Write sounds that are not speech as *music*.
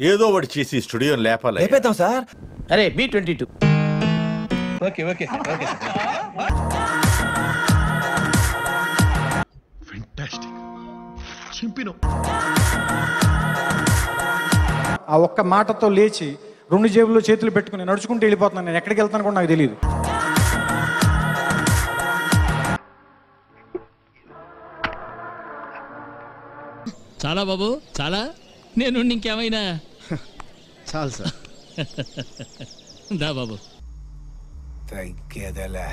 ఏదో ఒకటి చేసి స్టూడియో లేపాలి లేపేద్దాం సార్. అరే B twenty two okay okay. Okay ఆ ఒక్క మాటతో లేచి రెండు జేబుల్లో చేతులు పెట్టుకుని నడుచుకుంటూ వెళ్ళిపోతున్నాను. నేను ఎక్కడికి వెళ్తాను కూడా నాకు తెలియదు చాలా బాబు చాలా. నేను ఇంకేమైనా చాలు సార్. *laughs* దా బాబు. తగ్గేదలే